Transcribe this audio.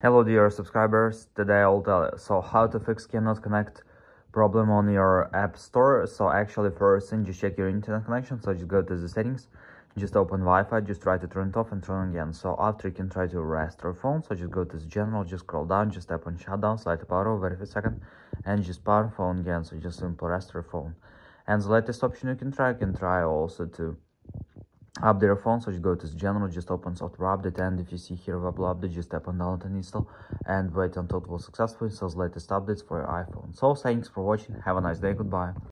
Hello dear subscribers, today I'll tell you so how to fix cannot connect problem on your app store. So actually first thing just check your internet connection. So just go to the settings, just open Wi-Fi, just try to turn it off and turn again. So after you can try to restore phone. So just go to the general, just scroll down, just tap on shutdown, slide to power over, a second, and just power phone again. So just simply your phone. And the latest option you can try, you can try also to update your phone so just go to the general just open software update and if you see here Weblo update just tap on download and install and wait until it will successfully installs latest updates for your iphone. So thanks for watching. Have a nice day. Goodbye